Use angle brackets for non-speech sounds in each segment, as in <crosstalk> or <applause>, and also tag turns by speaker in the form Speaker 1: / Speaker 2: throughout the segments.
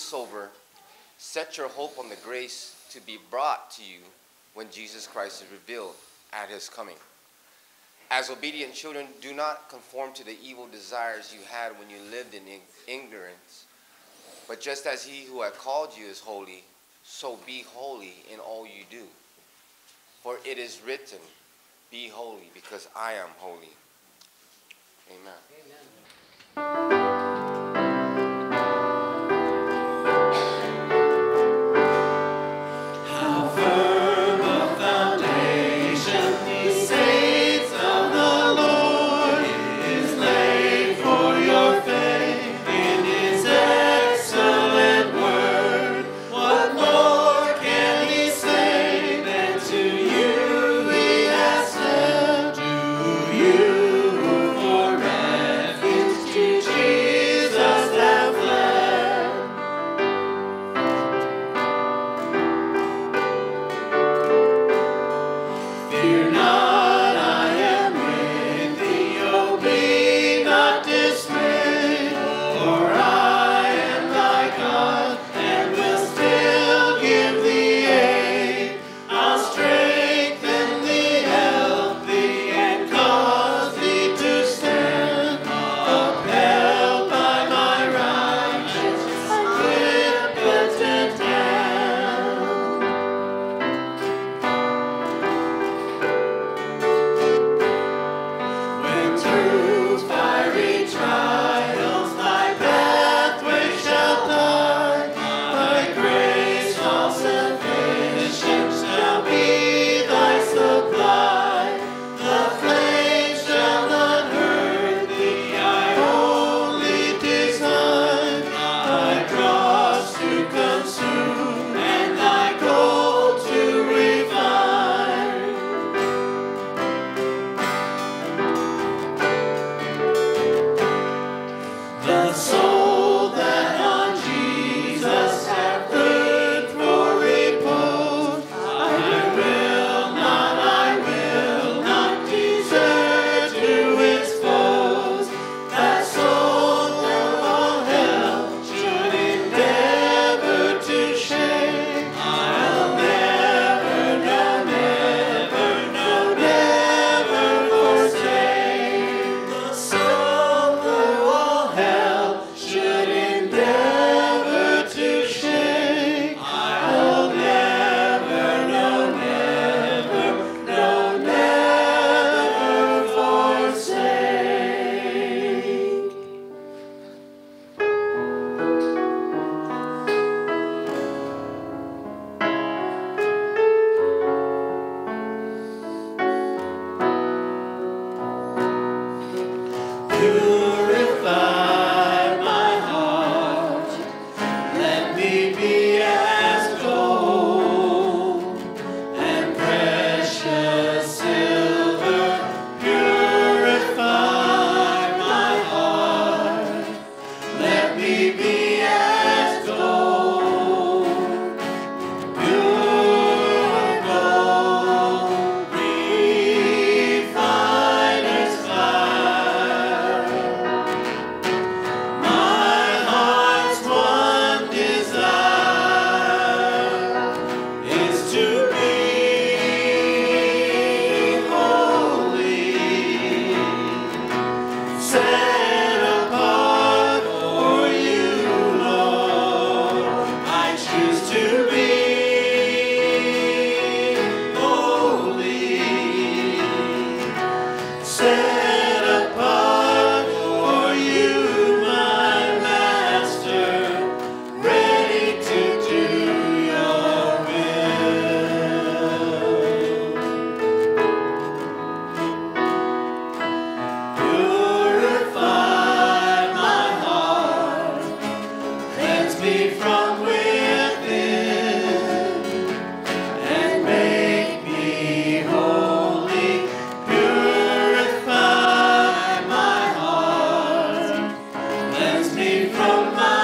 Speaker 1: sober, set your hope on the grace to be brought to you when Jesus Christ is revealed at his coming. As obedient children, do not conform to the evil desires you had when you lived in ignorance. But just as he who had called you is holy, so be holy in all you do. For it is written, Be holy, because I am holy. Amen. Amen. cleanse
Speaker 2: me from my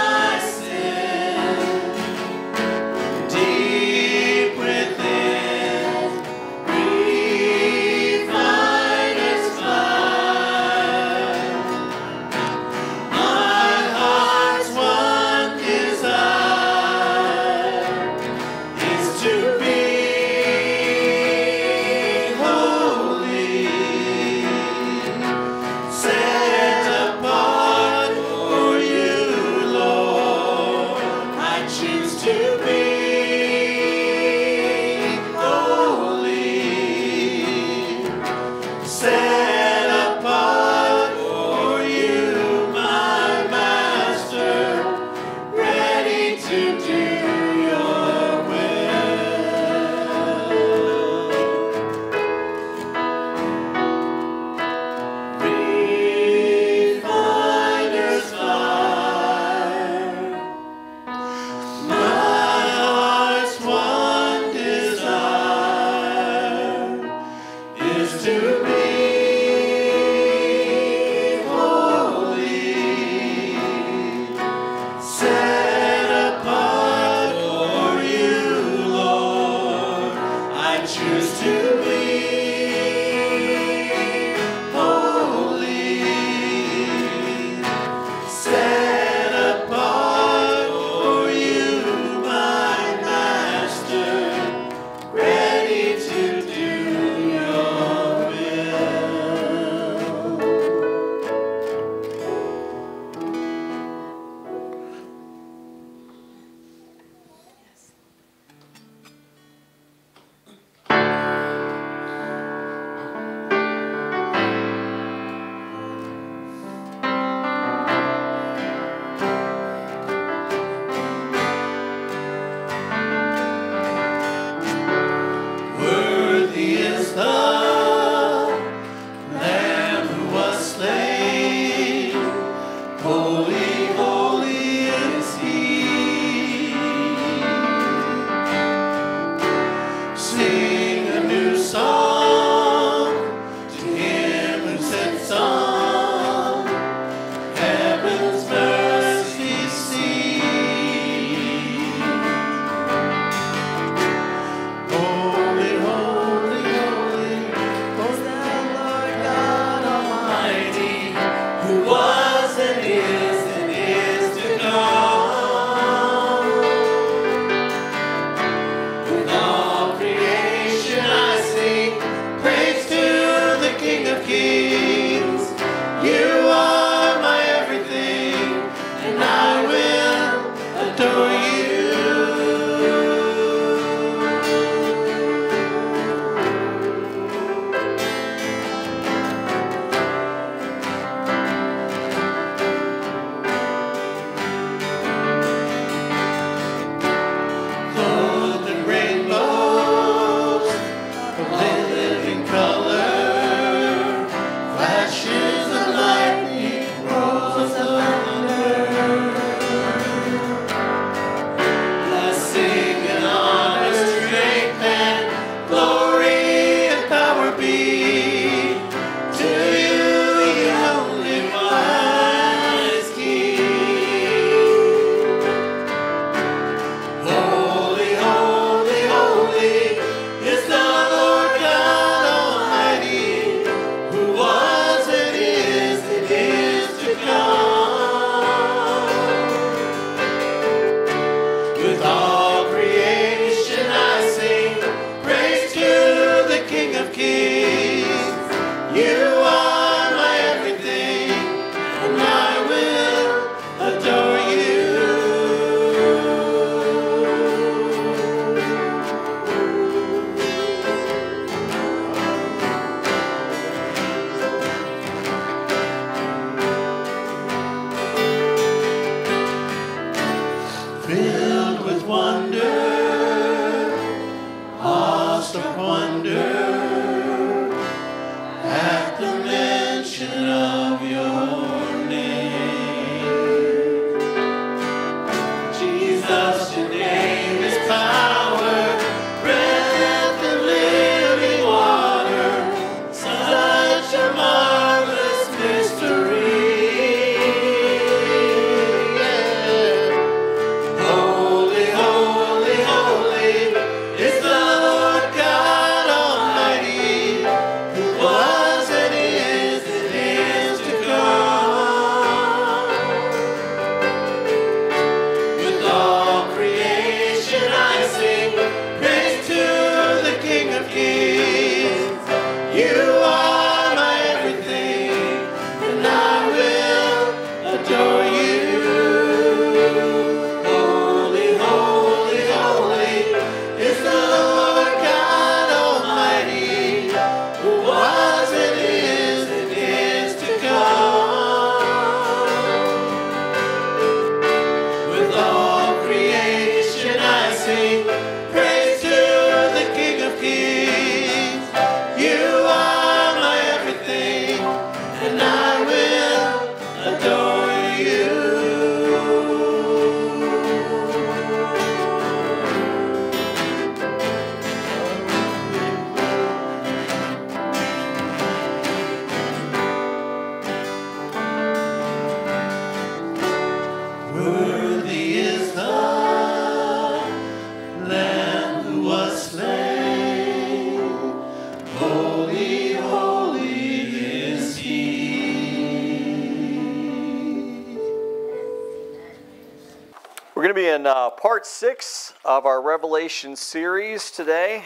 Speaker 2: six of our Revelation series today,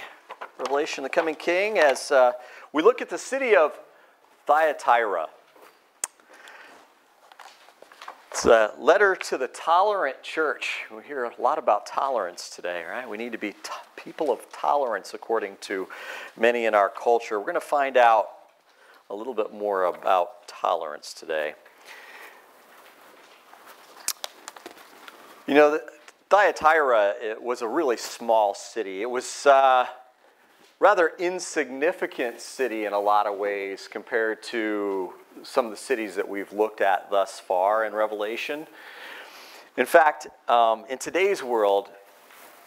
Speaker 2: Revelation the Coming King, as uh, we look at the city of Thyatira. It's a letter to the tolerant church. We hear a lot about tolerance today, right? We need to be people of tolerance according to many in our culture. We're going to find out a little bit more about tolerance today. You know, Thyatira was a really small city. It was a uh, rather insignificant city in a lot of ways compared to some of the cities that we've looked at thus far in Revelation. In fact, um, in today's world,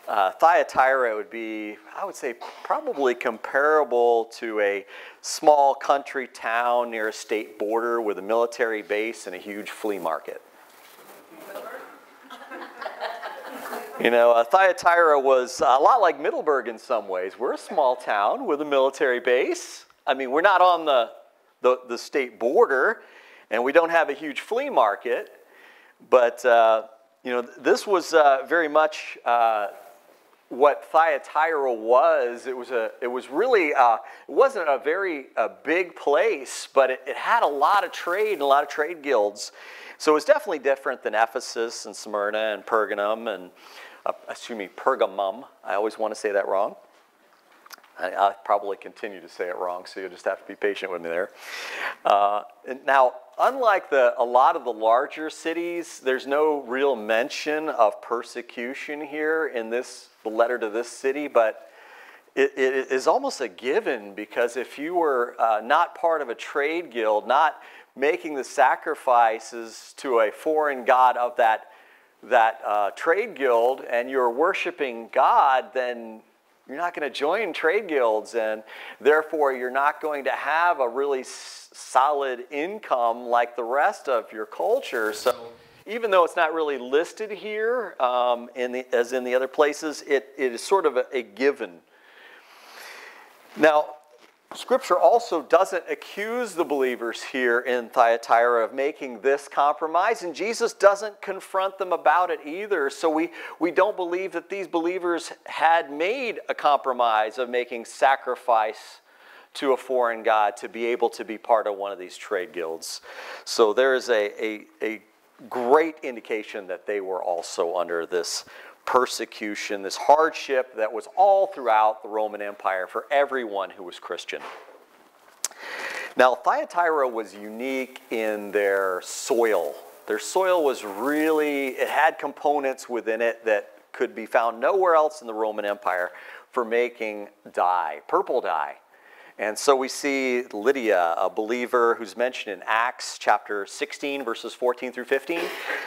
Speaker 2: uh, Thyatira would be, I would say, probably comparable to a small country town near a state border with a military base and a huge flea market. You know, uh, Thyatira was a lot like Middleburg in some ways. We're a small town with a military base. I mean, we're not on the, the, the state border, and we don't have a huge flea market. But, uh, you know, this was uh, very much uh, what Thyatira was. It was, a, it was really, uh, it wasn't a very a big place, but it, it had a lot of trade and a lot of trade guilds. So it was definitely different than Ephesus and Smyrna and Pergamum and uh, excuse me, Pergamum. I always want to say that wrong. I, probably continue to say it wrong, so you'll just have to be patient with me there. Uh, now, unlike the, a lot of the larger cities, there's no real mention of persecution here in this letter to this city, but it, it is almost a given because if you were uh, not part of a trade guild, not making the sacrifices to a foreign god of that that uh, trade guild and you're worshiping God, then you're not going to join trade guilds, and therefore you're not going to have a really solid income like the rest of your culture. So, even though it's not really listed here um, in the, as in the other places, it, it is sort of a, a given. Now, Scripture also doesn't accuse the believers here in Thyatira of making this compromise, and Jesus doesn't confront them about it either. So we, we don't believe that these believers had made a compromise of making sacrifice to a foreign God to be able to be part of one of these trade guilds. So there is a, a, a great indication that they were also under this persecution, this hardship that was all throughout the Roman Empire for everyone who was Christian. Now, Thyatira was unique in their soil. Their soil was really, it had components within it that could be found nowhere else in the Roman Empire for making dye, purple dye. And so we see Lydia, a believer who's mentioned in Acts chapter 16, verses 14 through 15.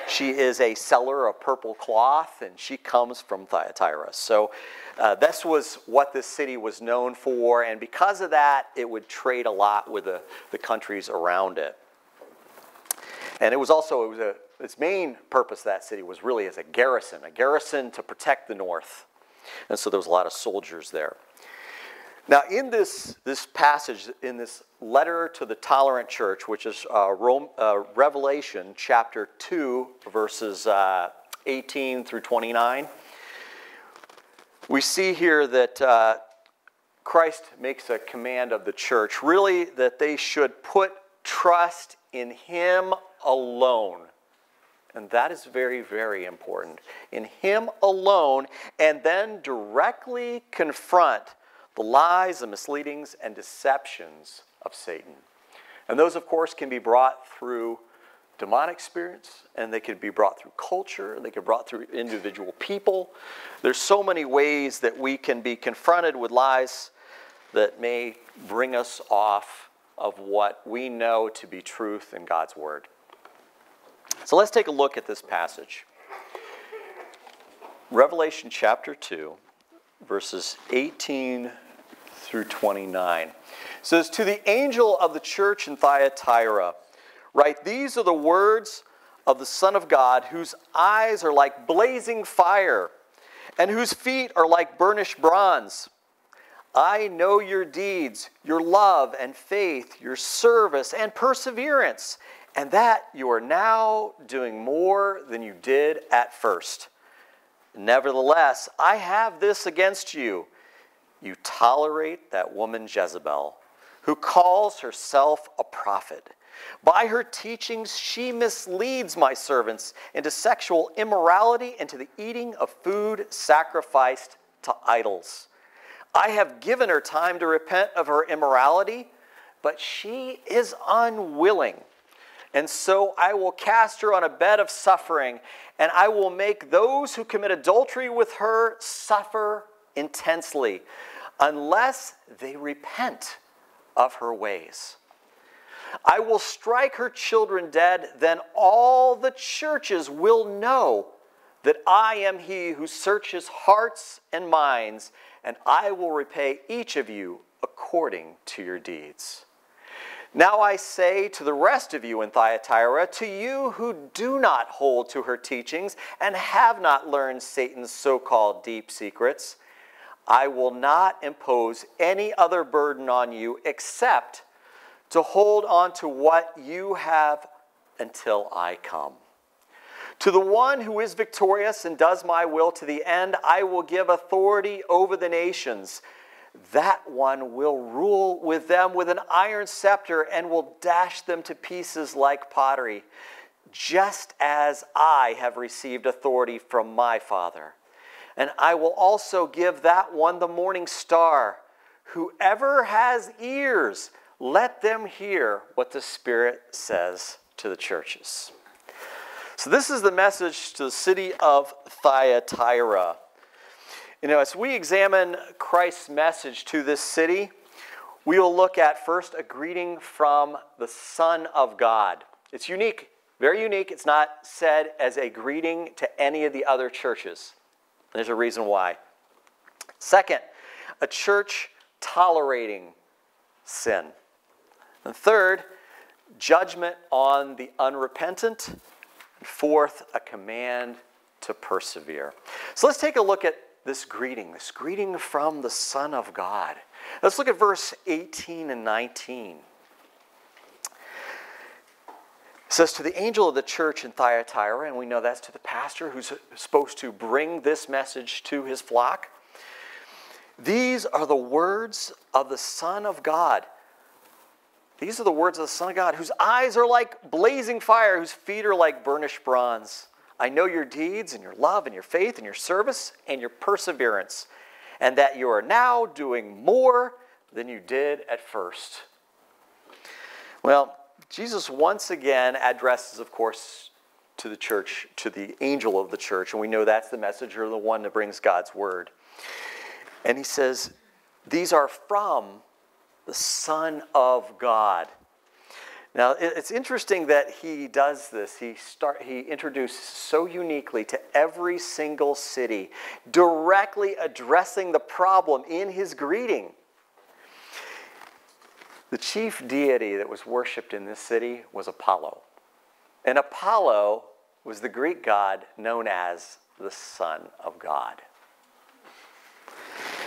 Speaker 2: She is a seller of purple cloth, and she comes from Thyatira. So uh, this was what this city was known for, and because of that, it would trade a lot with the, the countries around it. And it was also, it was a, its main purpose that city was really as a garrison, a garrison to protect the north. And so there was a lot of soldiers there. Now, in this, this passage, in this letter to the tolerant church, which is uh, Rome, uh, Revelation chapter 2, verses uh, 18 through 29, we see here that uh, Christ makes a command of the church, really, that they should put trust in Him alone. And that is very, very important. In Him alone, and then directly confront the lies, the misleadings, and deceptions of Satan. And those, of course, can be brought through demonic experience, and they can be brought through culture, they can be brought through individual people. There's so many ways that we can be confronted with lies that may bring us off of what we know to be truth in God's Word. So let's take a look at this passage. Revelation chapter 2, verses 18 through 29. It says, To the angel of the church in Thyatira, write, These are the words of the Son of God, whose eyes are like blazing fire, and whose feet are like burnished bronze. I know your deeds, your love and faith, your service and perseverance, and that you are now doing more than you did at first. Nevertheless, I have this against you. You tolerate that woman Jezebel, who calls herself a prophet. By her teachings, she misleads my servants into sexual immorality and to the eating of food sacrificed to idols. I have given her time to repent of her immorality, but she is unwilling. And so I will cast her on a bed of suffering, and I will make those who commit adultery with her suffer intensely, unless they repent of her ways. I will strike her children dead, then all the churches will know that I am he who searches hearts and minds, and I will repay each of you according to your deeds. Now I say to the rest of you in Thyatira, to you who do not hold to her teachings and have not learned Satan's so called deep secrets, I will not impose any other burden on you except to hold on to what you have until I come. To the one who is victorious and does my will to the end, I will give authority over the nations. That one will rule with them with an iron scepter and will dash them to pieces like pottery, just as I have received authority from my Father. And I will also give that one the morning star. Whoever has ears, let them hear what the Spirit says to the churches. So, this is the message to the city of Thyatira. You know, as we examine Christ's message to this city, we will look at first a greeting from the Son of God. It's unique, very unique. It's not said as a greeting to any of the other churches. There's a reason why. Second, a church tolerating sin. And third, judgment on the unrepentant. And fourth, a command to persevere. So let's take a look at this greeting, this greeting from the Son of God. Let's look at verse 18 and 19. It says, To the angel of the church in Thyatira, and we know that's to the pastor who's supposed to bring this message to his flock. These are the words of the Son of God these are the words of the Son of God, whose eyes are like blazing fire, whose feet are like burnished bronze. I know your deeds and your love and your faith and your service and your perseverance, and that you are now doing more than you did at first. Well, Jesus once again addresses, of course, to the church, to the angel of the church, and we know that's the messenger, the one that brings God's word. And he says, These are from the Son of God. Now, it's interesting that he does this. He, start, he introduces so uniquely to every single city, directly addressing the problem in his greeting. The chief deity that was worshiped in this city was Apollo. And Apollo was the Greek god known as the Son of God.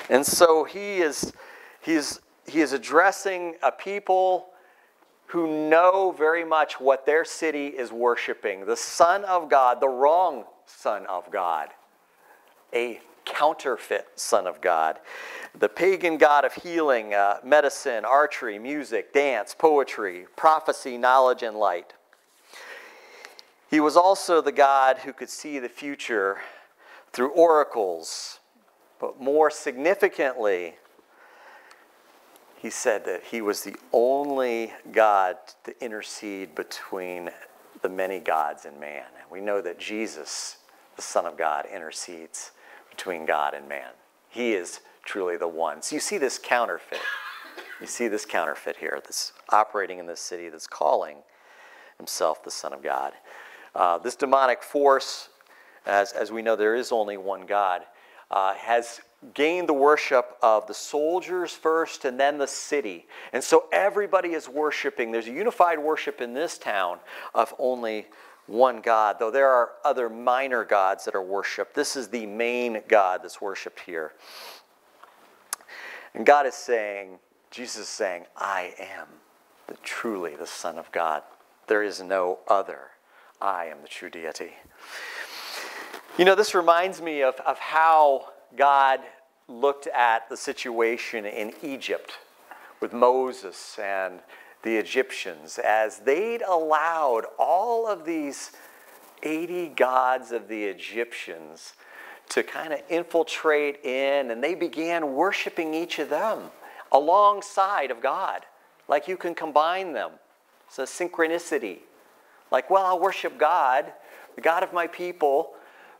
Speaker 2: And so he is, he's he is addressing a people who know very much what their city is worshiping the Son of God, the wrong Son of God, a counterfeit Son of God, the pagan God of healing, uh, medicine, archery, music, dance, poetry, prophecy, knowledge, and light. He was also the God who could see the future through oracles, but more significantly, he said that he was the only God to intercede between the many gods and man. We know that Jesus, the Son of God, intercedes between God and man. He is truly the one. So you see this counterfeit. You see this counterfeit here that's operating in this city that's calling himself the Son of God. Uh, this demonic force, as, as we know, there is only one God, uh, has gained the worship of the soldiers first and then the city. And so everybody is worshiping. There's a unified worship in this town of only one God, though there are other minor gods that are worshiped. This is the main God that's worshiped here. And God is saying, Jesus is saying, I am the, truly the Son of God. There is no other. I am the true deity. You know, this reminds me of, of how God looked at the situation in Egypt with Moses and the Egyptians as they'd allowed all of these 80 gods of the Egyptians to kind of infiltrate in, and they began worshiping each of them alongside of God. Like you can combine them. It's a synchronicity. Like, well, I'll worship God, the God of my people,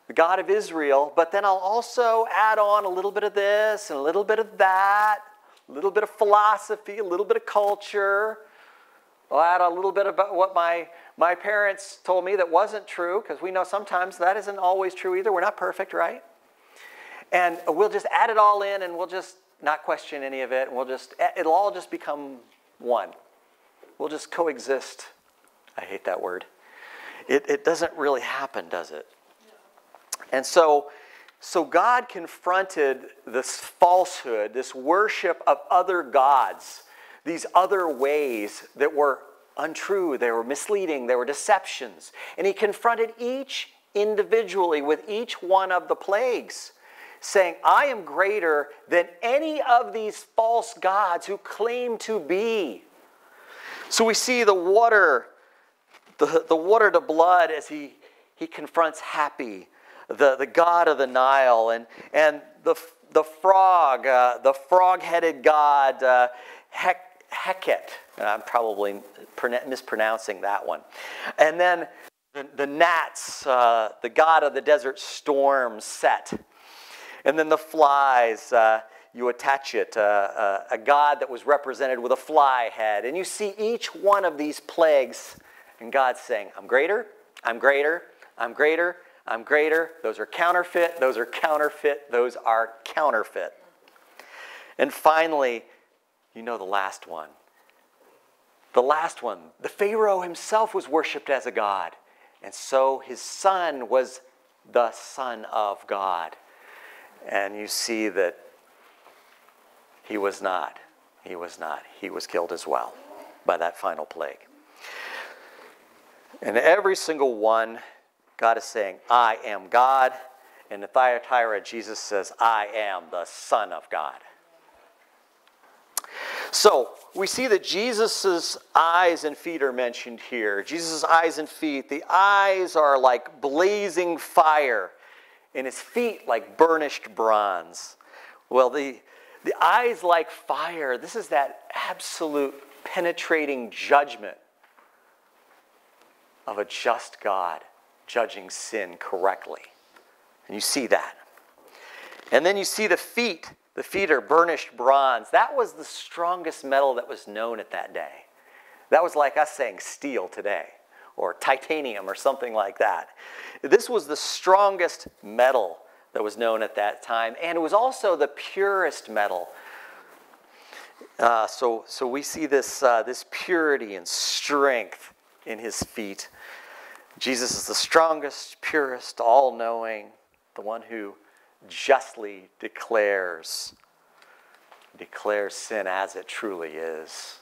Speaker 2: the God of Israel, but then I'll also add on a little bit of this and a little bit of that, a little bit of philosophy, a little bit of culture. I'll add a little bit about what my, my parents told me that wasn't true, because we know sometimes that isn't always true either. We're not perfect, right? And we'll just add it all in and we'll just not question any of it. And we'll just, eh, it'll all just become one. We'll just coexist. I hate that word. It, it doesn't really happen, does it? And so, so God confronted this falsehood, this worship of other gods, these other ways that were untrue, they were misleading, they were deceptions. And he confronted each individually with each one of the plagues, saying, I am greater than any of these false gods who claim to be. So we see the water, the, the water to blood as he, he confronts Hapi, the, the god of the Nile, and, and the, the frog, uh, the frog headed god, uh, Hek, Heket. I'm probably mispronouncing that one. And then the, the gnats, uh, the god of the desert storms, Set. And then the flies, uh, Uatatchit, uh, uh, a god that was represented with a fly head. And you see each one of these plagues, and God's saying, I'm greater, I'm greater, I'm greater, I'm greater. Those are counterfeit, those are counterfeit, those are counterfeit. And finally, you know the last one. The last one, the Pharaoh himself was worshiped as a god, and so his son was the Son of God. And you see that he was not. He was not. He was killed as well by that final plague. And every single one God is saying, I am God. And in Thyatira, Jesus says, I am the Son of God. So we see that Jesus' eyes and feet are mentioned here. Jesus' eyes and feet, the eyes are like blazing fire, and his feet like burnished bronze. Well, the, the eyes like fire, this is that absolute penetrating judgment of a just God judging sin correctly. And you see that. And then you see the feet. The feet are burnished bronze. That was the strongest metal that was known at that day. That was like us saying steel today or titanium or something like that. This was the strongest metal that was known at that time, and it was also the purest metal. Uh, so, so we see this, uh, this purity and strength in his feet. Jesus is the strongest, purest, all knowing, the one who justly declares declares sin as it truly is.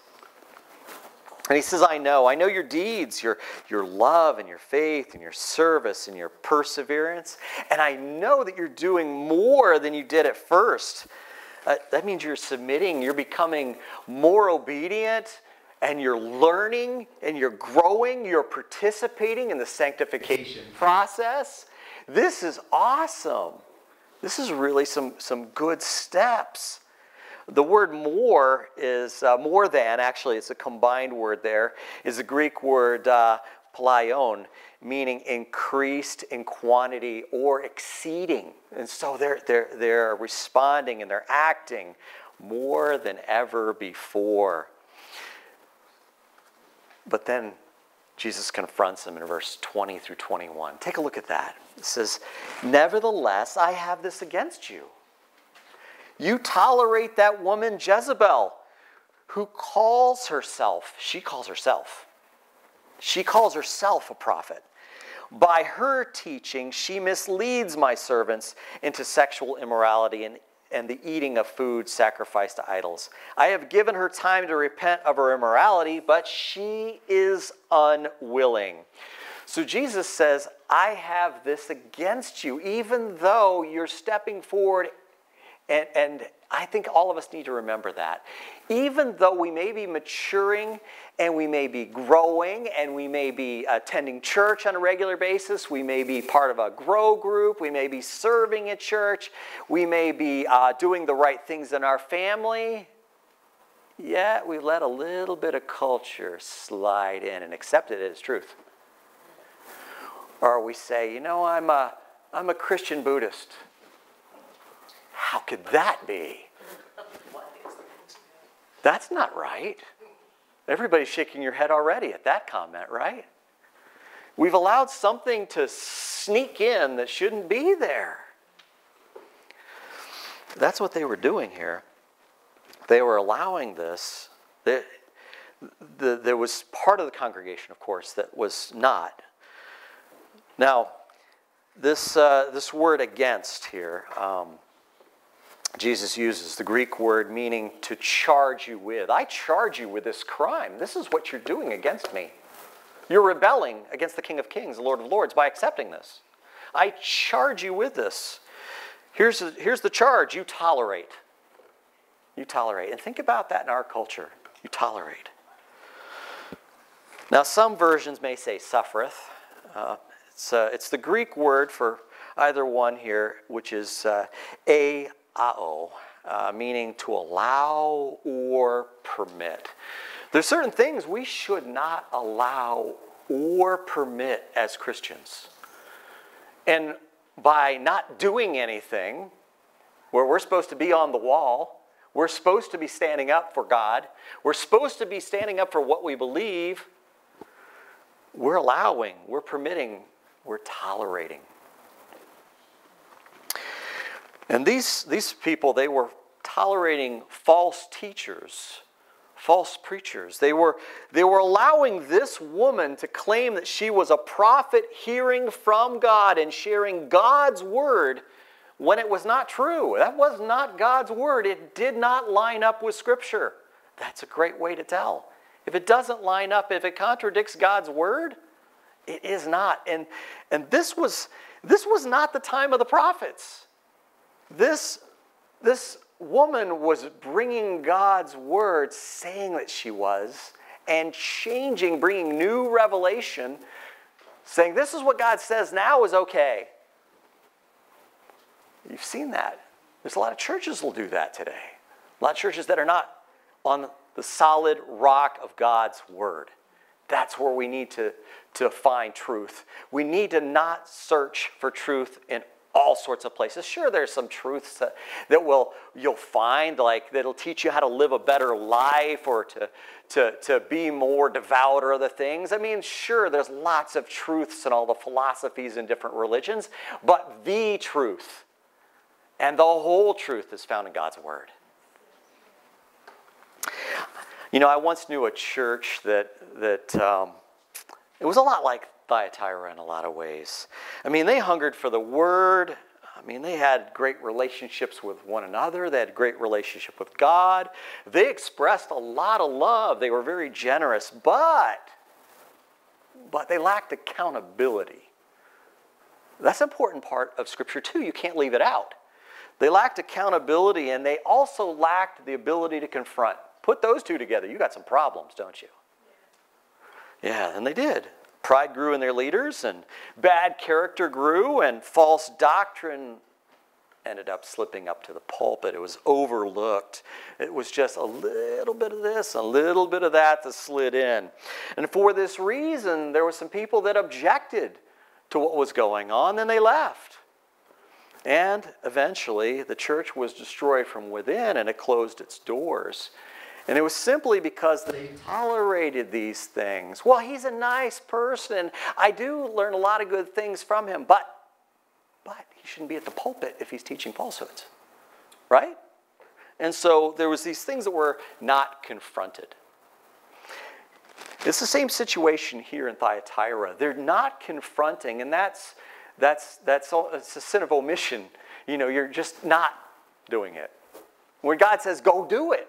Speaker 2: And he says, I know. I know your deeds, your, your love and your faith and your service and your perseverance. And I know that you're doing more than you did at first. Uh, that means you're submitting, you're becoming more obedient, and you're learning and you're growing, you're participating in the sanctification process. This is awesome. This is really some, some good steps. The word more is uh, more than, actually, it's a combined word there, is the Greek word uh, plaion, meaning increased in quantity or exceeding. And so they're, they're, they're responding and they're acting more than ever before. But then Jesus confronts them in verse 20 through 21. Take a look at that. It says, Nevertheless, I have this against you. You tolerate that woman Jezebel, who calls herself, she calls herself, she calls herself a prophet. By her teaching, she misleads my servants into sexual immorality and and the eating of food sacrificed to idols. I have given her time to repent of her immorality, but she is unwilling. So Jesus says, I have this against you, even though you're stepping forward. And, and I think all of us need to remember that. Even though we may be maturing and we may be growing and we may be attending church on a regular basis, we may be part of a grow group, we may be serving at church, we may be uh, doing the right things in our family, yet we let a little bit of culture slide in and accept it as truth. Or we say, you know, I'm a, I'm a Christian Buddhist. How could that be? That's not right. Everybody's shaking your head already at that comment, right? We've allowed something to sneak in that shouldn't be there. That's what they were doing here. They were allowing this. The, the, there was part of the congregation, of course, that was not. Now, this, uh, this word against here, um, Jesus uses the Greek word meaning to charge you with. I charge you with this crime. This is what you're doing against me. You're rebelling against the King of Kings, the Lord of Lords, by accepting this. I charge you with this. Here's, a, here's the charge you tolerate. You tolerate. And think about that in our culture. You tolerate. Now, some versions may say suffereth. Uh, it's, uh, it's the Greek word for either one here, which is uh, a ao, uh, meaning to allow or permit. There's certain things we should not allow or permit as Christians. And by not doing anything, where we're supposed to be on the wall, we're supposed to be standing up for God, we're supposed to be standing up for what we believe, we're allowing, we're permitting, we're tolerating. And these, these people, they were tolerating false teachers, false preachers. They were, they were allowing this woman to claim that she was a prophet hearing from God and sharing God's word when it was not true. That was not God's word. It did not line up with Scripture. That's a great way to tell. If it doesn't line up, if it contradicts God's word, it is not. And, and this, was, this was not the time of the prophets. This, this woman was bringing God's word, saying that she was, and changing, bringing new revelation, saying, This is what God says now is okay. You've seen that. There's a lot of churches will do that today. A lot of churches that are not on the solid rock of God's word. That's where we need to, to find truth. We need to not search for truth in all sorts of places. Sure, there's some truths that, that will you'll find like that'll teach you how to live a better life or to, to, to be more devout or other things. I mean, sure, there's lots of truths in all the philosophies in different religions, but the truth and the whole truth is found in God's Word. You know, I once knew a church that, that um, it was a lot like Thyatira in a lot of ways. I mean, they hungered for the word. I mean, they had great relationships with one another. They had great relationship with God. They expressed a lot of love. They were very generous, but but they lacked accountability. That's an important part of scripture too. You can't leave it out. They lacked accountability and they also lacked the ability to confront. Put those two together, you got some problems, don't you? Yeah, and they did. Pride grew in their leaders, and bad character grew, and false doctrine ended up slipping up to the pulpit. It was overlooked. It was just a little bit of this, a little bit of that that slid in. And for this reason, there were some people that objected to what was going on, and they left. And eventually, the church was destroyed from within and it closed its doors. And it was simply because they tolerated these things. Well, he's a nice person. I do learn a lot of good things from him, but but he shouldn't be at the pulpit if he's teaching falsehoods. Right? And so there was these things that were not confronted. It's the same situation here in Thyatira. They're not confronting, and that's that's that's all, it's a sin of omission. You know, you're just not doing it. When God says, "Go do it,"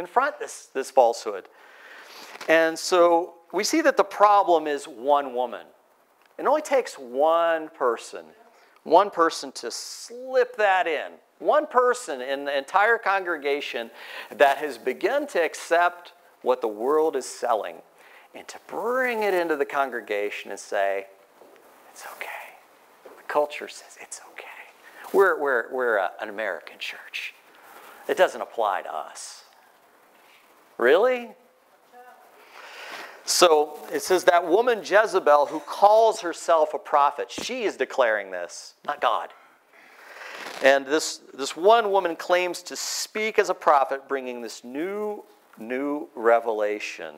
Speaker 2: confront this, this falsehood. And so we see that the problem is one woman. It only takes one person, one person to slip that in. One person in the entire congregation that has begun to accept what the world is selling and to bring it into the congregation and say, it's okay. The culture says it's okay. We're, we're, we're a, an American church. It doesn't apply to us. Really? So it says that woman Jezebel, who calls herself a prophet, she is declaring this, not God. And this, this one woman claims to speak as a prophet, bringing this new, new revelation.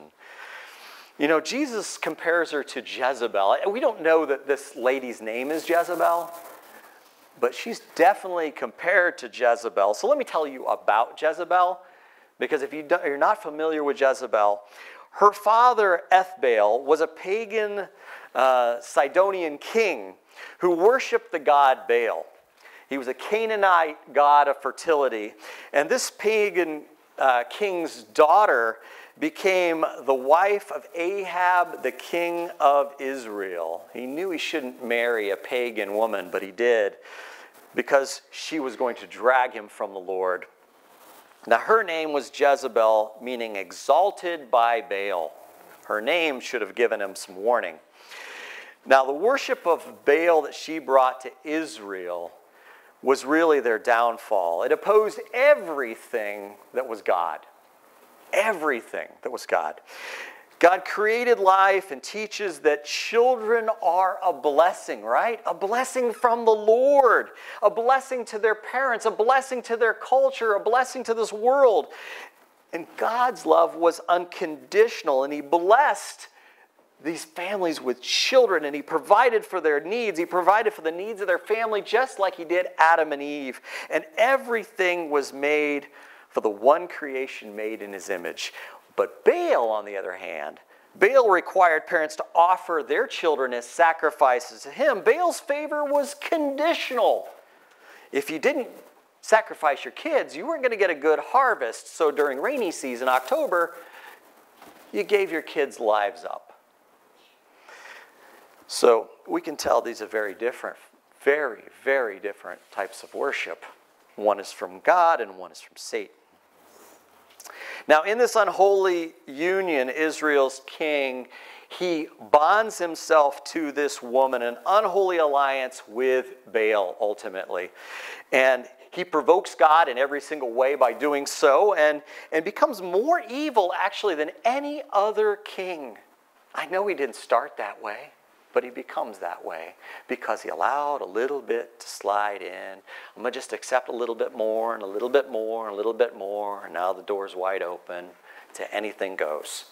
Speaker 2: You know, Jesus compares her to Jezebel. We don't know that this lady's name is Jezebel, but she's definitely compared to Jezebel. So let me tell you about Jezebel, because if you are not familiar with Jezebel, her father, Ethbaal, was a pagan uh, Sidonian king who worshiped the god Baal. He was a Canaanite god of fertility. And this pagan uh, king's daughter became the wife of Ahab, the king of Israel. He knew he shouldn't marry a pagan woman, but he did because she was going to drag him from the Lord. Now, her name was Jezebel, meaning exalted by Baal. Her name should have given him some warning. Now, the worship of Baal that she brought to Israel was really their downfall. It opposed everything that was God. Everything that was God. God created life and teaches that children are a blessing, right? A blessing from the Lord, a blessing to their parents, a blessing to their culture, a blessing to this world. And God's love was unconditional, and He blessed these families with children, and He provided for their needs. He provided for the needs of their family just like He did Adam and Eve. And everything was made for the one creation made in His image. But Baal, on the other hand, Baal required parents to offer their children as sacrifices to him. Baal's favor was conditional. If you didn't sacrifice your kids, you weren't going to get a good harvest. So during rainy season, October, you gave your kids' lives up. So we can tell these are very different, very, very different types of worship. One is from God and one is from Satan. Now, in this unholy union, Israel's king, he bonds himself to this woman, an unholy alliance with Baal ultimately. And he provokes God in every single way by doing so and, and becomes more evil actually than any other king. I know he didn't start that way but he becomes that way because he allowed a little bit to slide in. I'm going to just accept a little bit more and a little bit more and a little bit more, and now the door's wide open to anything goes.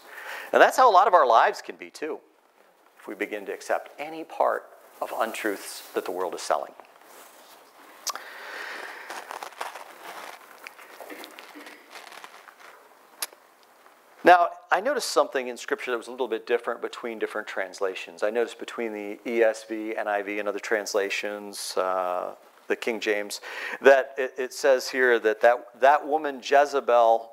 Speaker 2: And that's how a lot of our lives can be too, if we begin to accept any part of untruths that the world is selling. Now, I noticed something in Scripture that was a little bit different between different translations. I noticed between the ESV, NIV, and other translations, uh, the King James, that it, it, says here that that, that woman Jezebel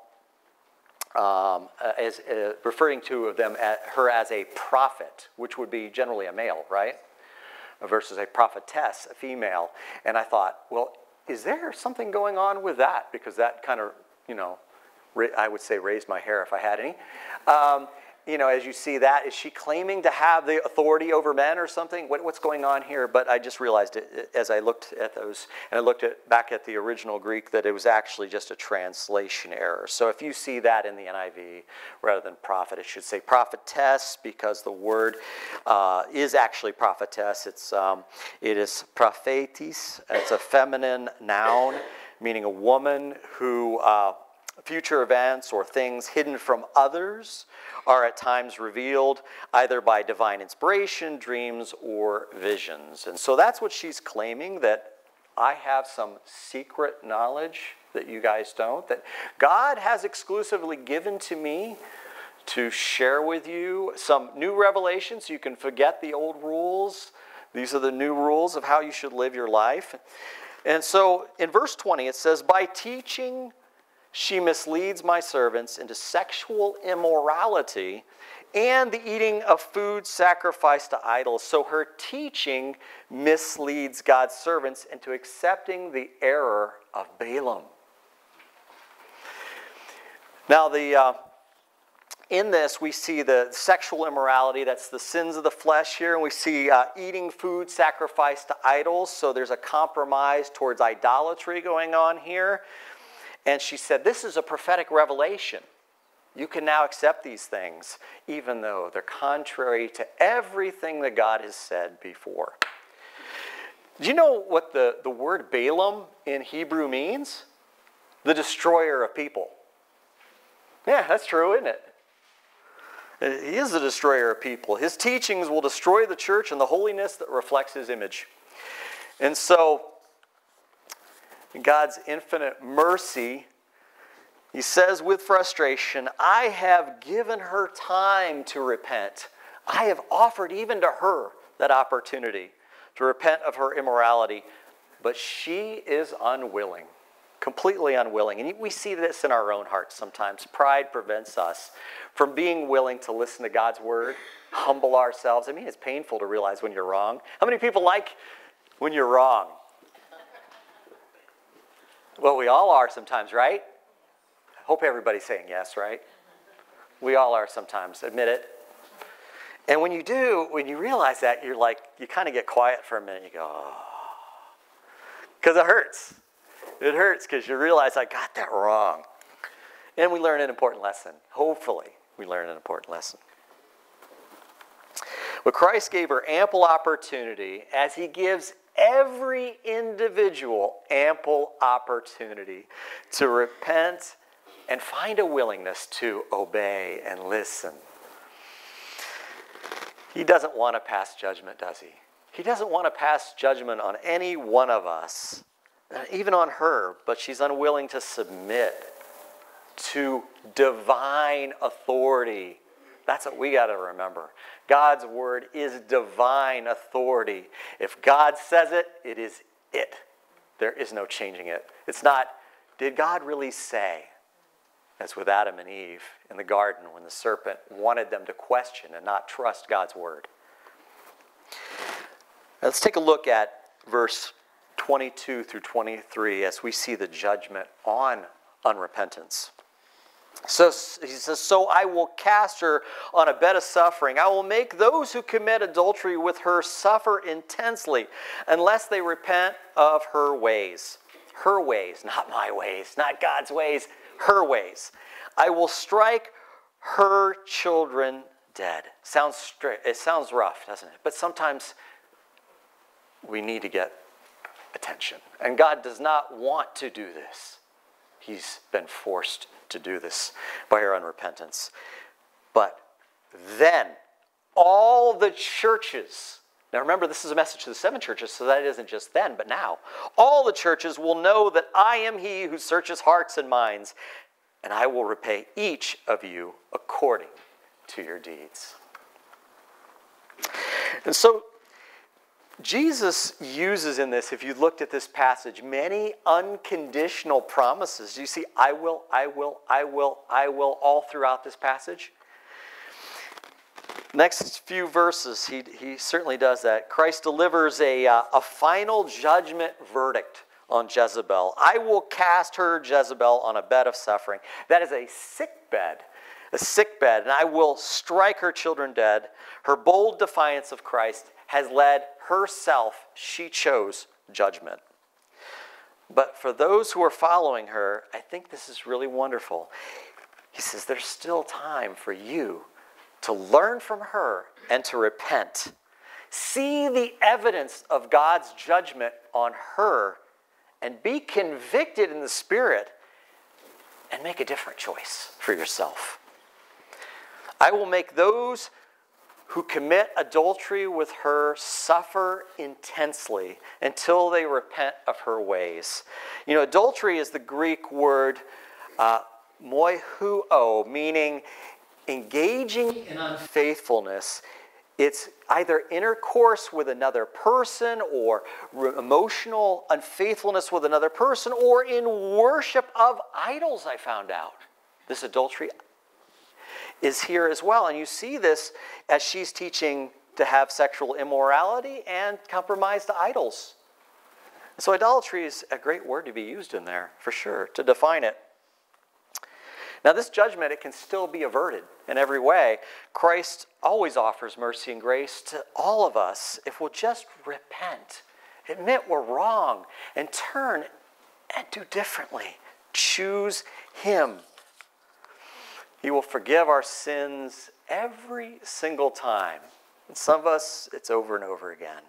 Speaker 2: um, is uh, referring to them at her as a prophet, which would be generally a male, right? Versus a prophetess, a female. And I thought, well, is there something going on with that? Because that kind of, you know, I would say raised my hair if I had any. Um, you know, as you see that, is she claiming to have the authority over men or something? What, what's going on here? But I just realized it, as I looked at those, and I looked at, back at the original Greek, that it was actually just a translation error. So if you see that in the NIV, rather than prophet, it should say prophetess because the word uh, is actually prophetess. It's, um, it is prophetis. It's a feminine noun, meaning a woman who uh, future events or things hidden from others are at times revealed either by divine inspiration, dreams, or visions. And so that's what she's claiming that I have some secret knowledge that you guys don't, that God has exclusively given to me to share with you some new revelations so you can forget the old rules. These are the new rules of how you should live your life. And so in verse 20, it says, By teaching she misleads my servants into sexual immorality and the eating of food sacrificed to idols. So her teaching misleads God's servants into accepting the error of Balaam. Now, the, uh, in this, we see the sexual immorality, that's the sins of the flesh here, and we see uh, eating food sacrificed to idols. So there's a compromise towards idolatry going on here. And she said, This is a prophetic revelation. You can now accept these things, even though they're contrary to everything that God has said before. Do you know what the, the word Balaam in Hebrew means? The destroyer of people. Yeah, that's true, isn't it? He is the destroyer of people. His teachings will destroy the church and the holiness that reflects his image. And so, God's infinite mercy he says with frustration, I have given her time to repent. I have offered even to her that opportunity to repent of her immorality, but she is unwilling, completely unwilling. And we see this in our own hearts sometimes. Pride prevents us from being willing to listen to God's word, humble ourselves. I mean, it's painful to realize when you're wrong. How many people like when you're wrong? Well, we all are sometimes, right? I Hope everybody's saying yes, right? We all are sometimes, admit it. And when you do, when you realize that, you're like, you kind of get quiet for a minute. You go, oh. Because it hurts. It hurts because you realize I got that wrong. And we learn an important lesson. Hopefully, we learn an important lesson. But Christ gave her ample opportunity as he gives every individual ample opportunity to repent and find a willingness to obey and listen. He doesn't want to pass judgment, does he? He doesn't want to pass judgment on any one of us, even on her, but she's unwilling to submit to divine authority. That's what we got to remember. God's word is divine authority. If God says it, it is it. There is no changing it. It's not, did God really say? as with Adam and Eve in the garden when the serpent wanted them to question and not trust God's word. Let's take a look at verse 22 through 23 as we see the judgment on unrepentance. So he says, So I will cast her on a bed of suffering. I will make those who commit adultery with her suffer intensely unless they repent of her ways. Her ways, not my ways, not God's ways, her ways. I will strike her children dead. Sounds it sounds rough, doesn't it? But sometimes we need to get attention. And God does not want to do this. He's been forced to do this by her unrepentance. But then all the churches now remember, this is a message to the seven churches, so that isn't just then, but now. All the churches will know that I am he who searches hearts and minds, and I will repay each of you according to your deeds. And so, Jesus uses in this, if you looked at this passage, many unconditional promises. You see, I will, I will, I will, I will, all throughout this passage. Next few verses, he, he certainly does that. Christ delivers a, uh, a final judgment verdict on Jezebel. I will cast her, Jezebel, on a bed of suffering. That is a sick bed, a sick bed, and I will strike her children dead. Her bold defiance of Christ has led herself, she chose judgment. But for those who are following her, I think this is really wonderful. He says, There's still time for you to learn from her and to repent. See the evidence of God's judgment on her and be convicted in the Spirit and make a different choice for yourself. I will make those who commit adultery with her suffer intensely until they repent of her ways. You know, adultery is the Greek word uh, moihuo, meaning engaging in unfaithfulness, it's either intercourse with another person or emotional unfaithfulness with another person or in worship of idols, I found out. This adultery. Is here as well. And you see this as she's teaching to have sexual immorality and compromised idols. So, idolatry is a great word to be used in there, for sure, to define it. Now, this judgment, it can still be averted in every way. Christ always offers mercy and grace to all of us if we'll just repent, admit we're wrong, and turn and do differently. Choose Him. He will forgive our sins every single time. And some of us, it's over and over again.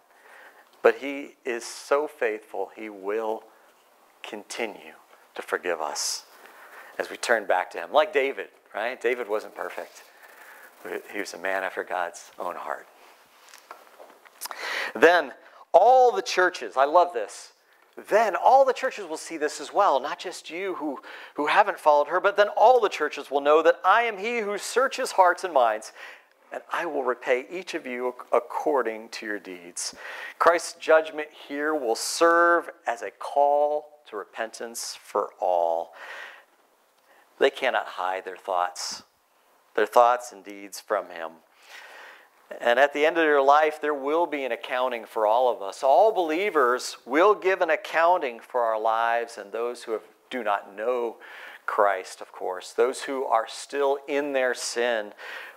Speaker 2: But He is so faithful, He will continue to forgive us as we turn back to Him. Like David, right? David wasn't perfect, he was a man after God's own heart. Then, all the churches, I love this. Then all the churches will see this as well, not just you who, who haven't followed her, but then all the churches will know that I am he who searches hearts and minds, and I will repay each of you according to your deeds. Christ's judgment here will serve as a call to repentance for all. They cannot hide their thoughts, their thoughts and deeds from him. And at the end of their life, there will be an accounting for all of us. All believers will give an accounting for our lives, and those who have, do not know Christ, of course, those who are still in their sin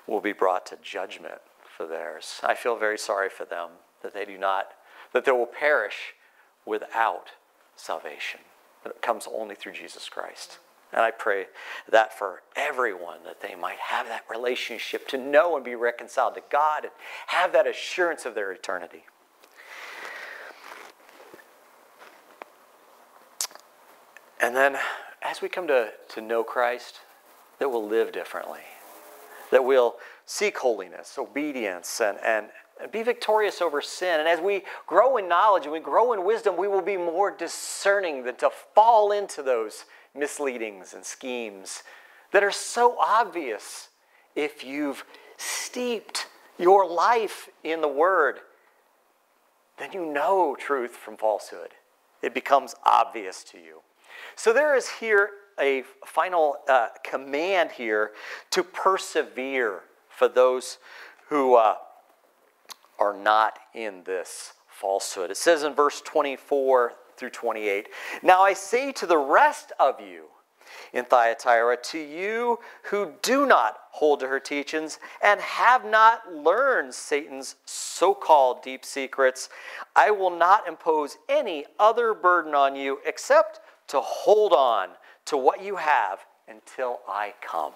Speaker 2: will be brought to judgment for theirs. I feel very sorry for them that they do not, that they will perish without salvation. It comes only through Jesus Christ. And I pray that for everyone, that they might have that relationship to know and be reconciled to God and have that assurance of their eternity. And then, as we come to, to know Christ, that we'll live differently that we'll seek holiness, obedience, and, and, be victorious over sin. And as we grow in knowledge and we grow in wisdom, we will be more discerning than to fall into those misleadings and schemes that are so obvious if you've steeped your life in the Word. Then you know truth from falsehood. It becomes obvious to you. So there is here a final uh, command here to persevere for those who uh, are not in this falsehood. It says in verse 24 through 28 Now I say to the rest of you, in Thyatira, to you who do not hold to her teachings and have not learned Satan's so called deep secrets, I will not impose any other burden on you except to hold on to what you have until I come.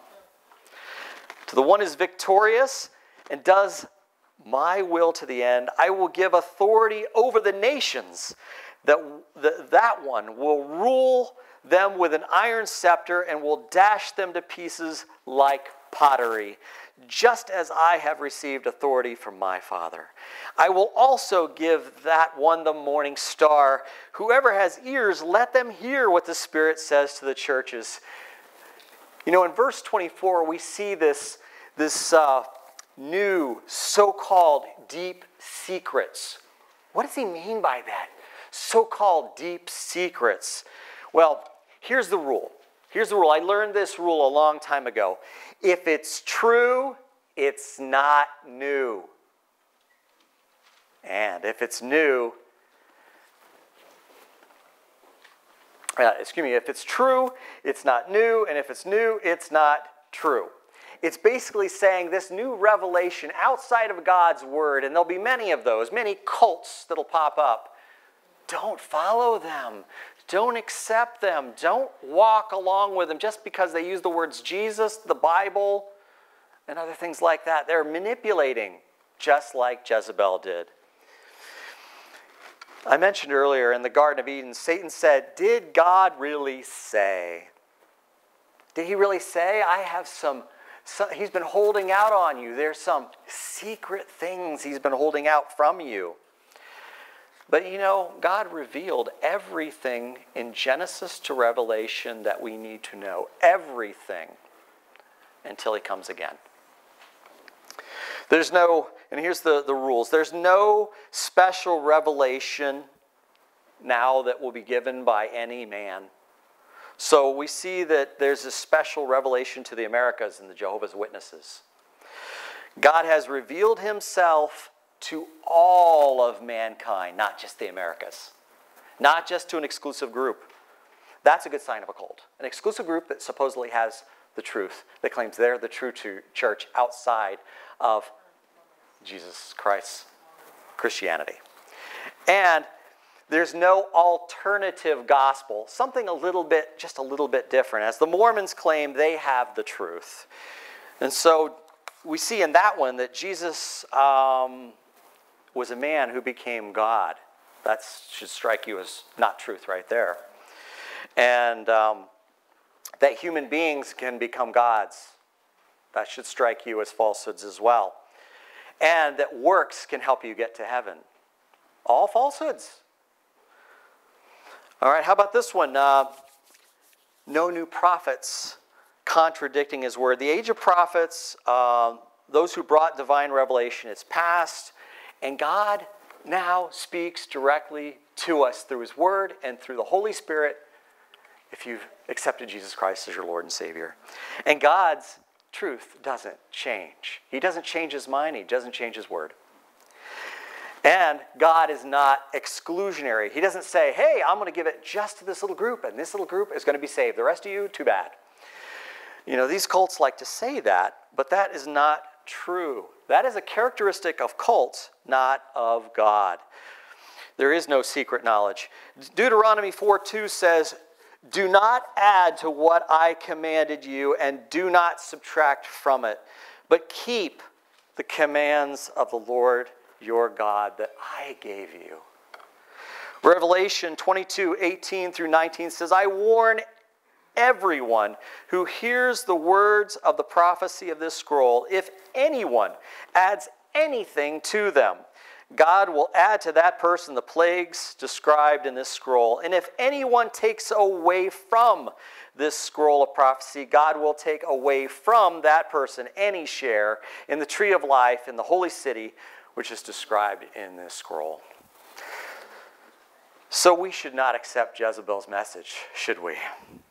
Speaker 2: To the one who is victorious and does my will to the end, I will give authority over the nations. That, that, one will rule them with an iron scepter and will dash them to pieces like pottery, just as I have received authority from my Father. I will also give that one the morning star. Whoever has ears, let them hear what the Spirit says to the churches. You know, in verse 24, we see this, this uh, new so called deep secrets. What does he mean by that? So called deep secrets. Well, here's the rule. Here's the rule. I learned this rule a long time ago. If it's true, it's not new. And if it's new, uh, excuse me, if it's true, it's not new, and if it's new, it's not true. It's basically saying this new revelation outside of God's word, and there'll be many of those, many cults that'll pop up. Don't follow them. Don't accept them. Don't walk along with them just because they use the words Jesus, the Bible, and other things like that. They're manipulating, just like Jezebel did. I mentioned earlier in the Garden of Eden, Satan said, Did God really say? Did he really say, I have some, he's been holding out on you. There's some secret things he's been holding out from you. But you know, God revealed everything in Genesis to Revelation that we need to know. Everything until he comes again. There's no, and here's the, the rules there's no special revelation now that will be given by any man. So we see that there's a special revelation to the Americas and the Jehovah's Witnesses. God has revealed himself to all of mankind, not just the Americas, not just to an exclusive group. That's a good sign of a cult. An exclusive group that supposedly has the truth, that claims they're the true church outside of Jesus Christ's Christianity. And there's no alternative gospel, something a little bit, just a little bit different. As the Mormons claim, they have the truth. And so we see in that one that Jesus um, was a man who became God. That should strike you as not truth right there. And um, that human beings can become gods. That should strike you as falsehoods as well. And that works can help you get to heaven. All falsehoods. All right, how about this one? Uh, no new prophets contradicting his word. The age of prophets, uh, those who brought divine revelation, it's past, and God now speaks directly to us through his word and through the Holy Spirit if you've accepted Jesus Christ as your Lord and Savior. And God's truth doesn't change. He doesn't change his mind, he doesn't change his word. And God is not exclusionary. He doesn't say, hey, I'm going to give it just to this little group, and this little group is going to be saved. The rest of you, too bad. You know, these cults like to say that, but that is not true. That is a characteristic of cults, not of God. There is no secret knowledge. Deuteronomy 4 2 says, Do not add to what I commanded you, and do not subtract from it, but keep the commands of the Lord your God that I gave you. Revelation 22 18 through 19 says, I warn everyone who hears the words of the prophecy of this scroll, if anyone adds anything to them, God will add to that person the plagues described in this scroll. And if anyone takes away from this scroll of prophecy, God will take away from that person any share in the tree of life in the holy city which is described in this scroll. So we should not accept Jezebel's message, should we?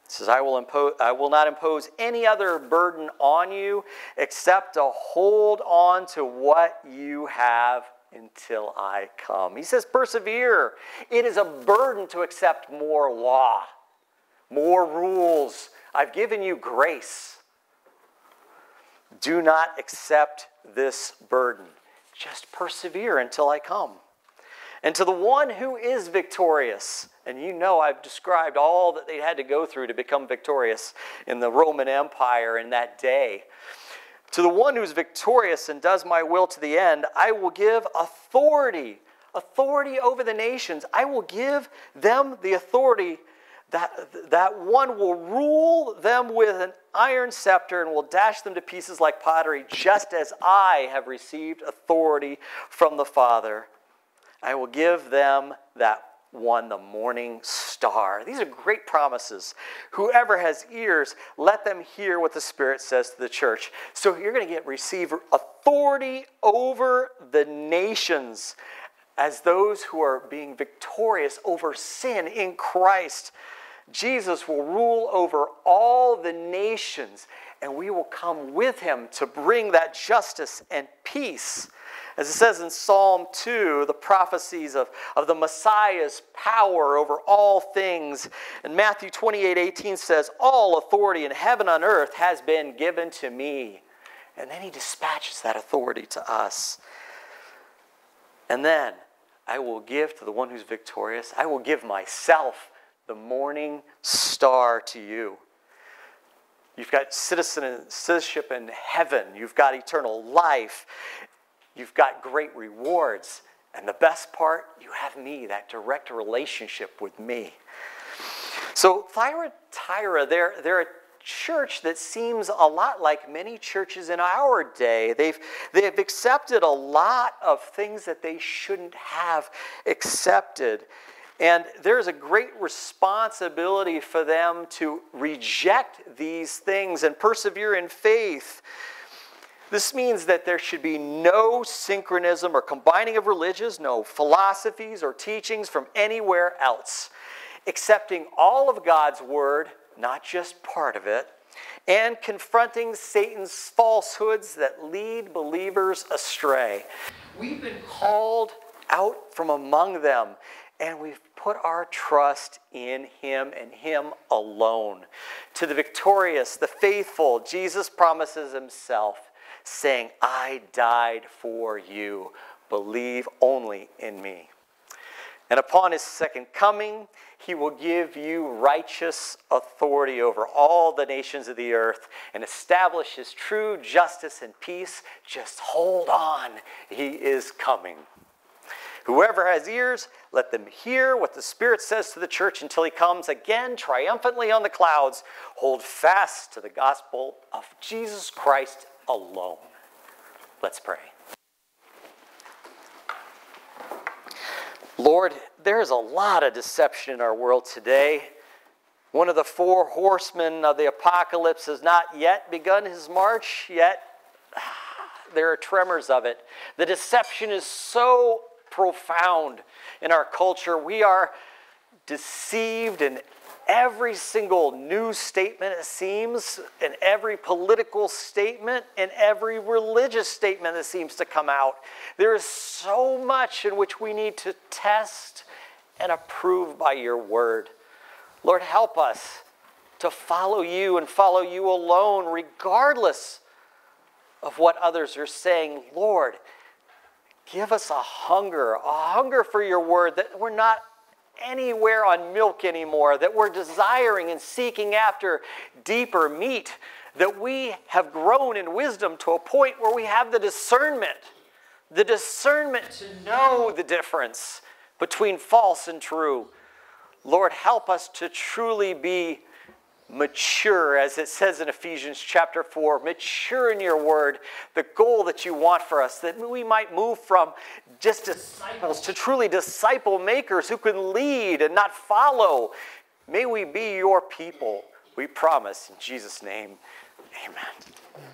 Speaker 2: It says, I will, impose, I will not impose any other burden on you except to hold on to what you have until I come. He says, persevere. It is a burden to accept more law, more rules. I've given you grace. Do not accept this burden. Just persevere until I come. And to the one who is victorious, and you know I've described all that they had to go through to become victorious in the Roman Empire in that day. To the one who's victorious and does my will to the end, I will give authority, authority over the nations. I will give them the authority that, that one will rule them with an iron scepter and will dash them to pieces like pottery, just as I have received authority from the Father. I will give them that one, the morning star. These are great promises. Whoever has ears, let them hear what the Spirit says to the church. So you're going to get receive authority over the nations as those who are being victorious over sin in Christ. Jesus will rule over all the nations, and we will come with him to bring that justice and peace. As it says in Psalm 2, the prophecies of, of the Messiah's power over all things. And Matthew 28 18 says, All authority in heaven and earth has been given to me. And then he dispatches that authority to us. And then I will give to the one who's victorious, I will give myself the morning star to you. You've got citizenship in heaven. You've got eternal life. You've got great rewards. And the best part, you have me, that direct relationship with me. So, Thyatira, they're, they're a church that seems a lot like many churches in our day. They've, they've accepted a lot of things that they shouldn't have accepted. And there's a great responsibility for them to reject these things and persevere in faith. This means that there should be no synchronism or combining of religions, no philosophies or teachings from anywhere else. Accepting all of God's word not just part of it, and confronting Satan's falsehoods that lead believers astray. We've been called out from among them, and we've put our trust in Him and Him alone. To the victorious, the faithful, Jesus promises Himself, saying, I died for you. Believe only in me. And upon his second coming, he will give you righteous authority over all the nations of the earth and establish his true justice and peace. Just hold on, he is coming. Whoever has ears, let them hear what the Spirit says to the church until he comes again triumphantly on the clouds. Hold fast to the gospel of Jesus Christ alone. Let's pray. Lord, there's a lot of deception in our world today. One of the four horsemen of the apocalypse has not yet begun his march, yet <sighs> there are tremors of it. The deception is so profound in our culture. We are deceived and every single news statement, it seems, and every political statement, and every religious statement that seems to come out. There is so much in which we need to test and approve by your word. Lord, help us to follow you and follow you alone, regardless of what others are saying. Lord, give us a hunger, a hunger for your word that we're not anywhere on milk anymore, that we're desiring and seeking after deeper meat, that we have grown in wisdom to a point where we have the discernment, the discernment to know the difference between false and true. Lord, help us to truly be mature, as it says in Ephesians chapter 4, mature in your word, the goal that you want for us, that we might move from just disciples to truly disciple makers who can lead and not follow. May we be your people, we promise. In Jesus' name, amen.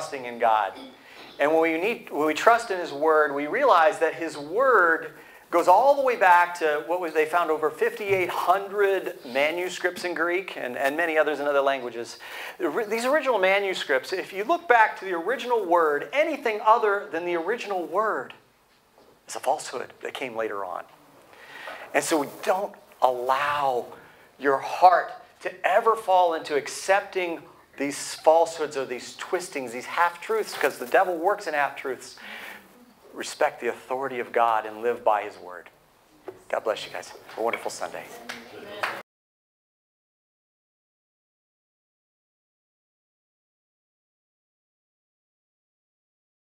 Speaker 2: Trusting in God. And when we, need, when we trust in His Word, we realize that His Word goes all the way back to what was they found over 5,800 manuscripts in Greek and, and many others in other languages. These original manuscripts, if you look back to the original word, anything other than the original word is a falsehood that came later on. And so we don't allow your heart to ever fall into accepting these falsehoods or these twistings, these half truths, because the devil works in half truths respect the authority of God and live by His word. God bless you guys. A wonderful Sunday.